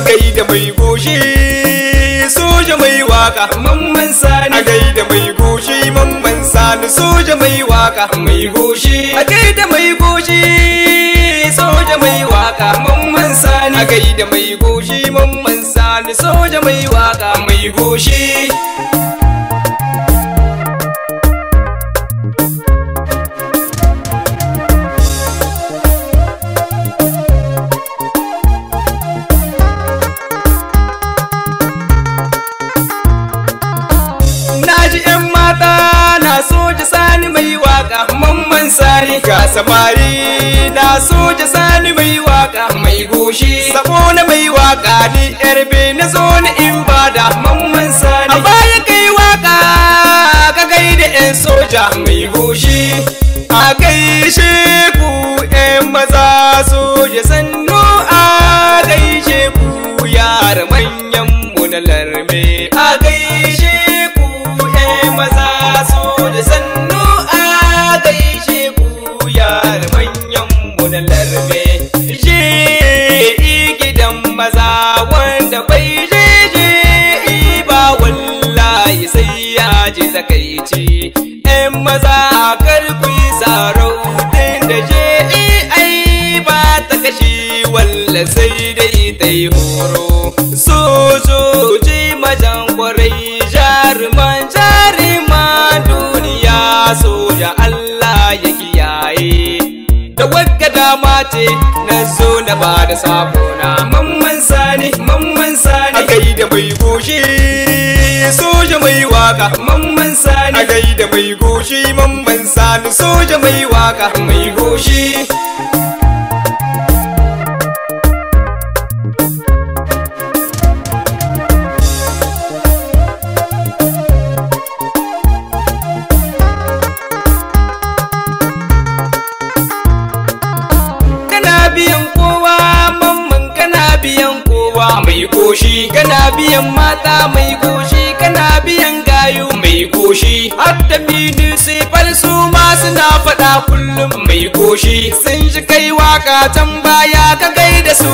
gaida mai goshi soja mai waƙa mamman sani. A gaida mai goshi mamman sani soja mai waƙa mai goshi. A gaida mai goshi soja mai waƙa mamman sani. A gaida mai goshi mamman sani soja mai waƙa mai goshi. Sani ga samari na soja sani mai waƙa mai goshi. Sabo na mai waƙa ni yarbe na zo ni in ba da mamman sani. A baya kai waƙa ka gaida 'yan soja mai goshi. A gaishe maza wanda bai je je ba wallahi sai ya je takaici. ‘yan maza ƙarfi sarau da je ai ba ta kashi walla sai dai ta yi horo. Sojoji majan ƙwarai jaruman jaruman duniya soja Allah ya kiyaye. Da wadda dama ce na zo na ba da sabona mamman sani mamman sani. A gaida mai goshi soja mai waƙa mamman sani. A gaida mai goshi mamman sani soja mai waƙa mai goshi. Mai goshi kana biyan mata mai goshi kana biyan gayu mai goshi. Hadda municipal su ma suna faɗa kullum mai goshi. Sun ji kai waƙa can baya ka gaida su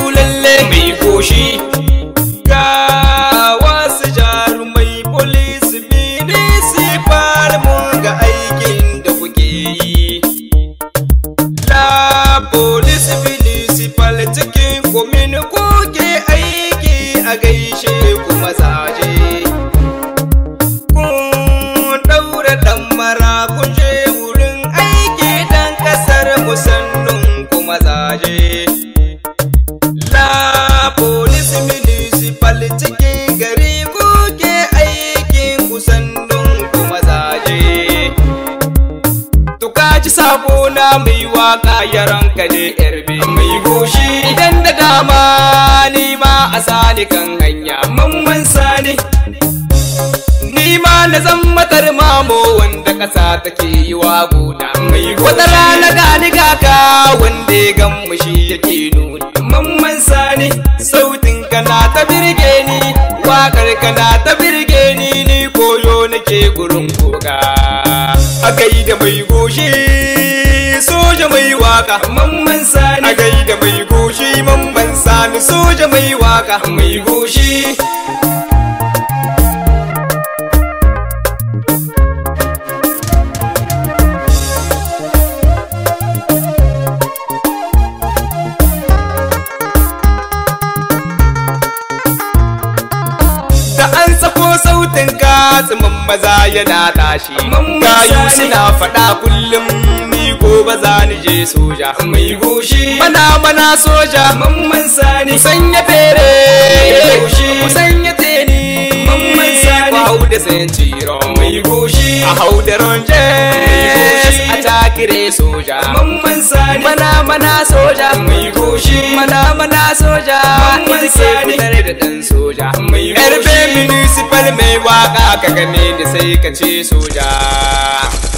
Ji sabo na mai waƙa ya ranka ne yarbe mai goshi idan da dama ni ma a sani kan hanya mamman sani. Ni ma na zan matar mamo wanda ƙasa take yi wa gona. Mai wata rana gani gaka wanda ya gan mu shi yake nuni mamman sani sautin kana ta birge ni waƙar kana ta birge ni ni koyo nake gurin koga a gaida mai goshi soja mai waka. Mamman sani. A gaida mai goshi mamman sani soja mai waka. Mai goshi. Sautin katsimin maza yana tashi. Gayu suna faɗa kullum. Ni ko ba za ni je soja. Mai goshi. Mana mana soja. Mamman sani. Ku sanya fere. Ku sanya teni. Mamman sani. Ku hau da sayan ciro mai goshi. A hau da ronje. Takire soja. Mamman sani. Mana mana soja. Mai goshi. Mana mana soja. Mamman sani. tare da dan soja. Mai goshi. yarbe municipal mai waƙa ka gane da sai ka ce soja.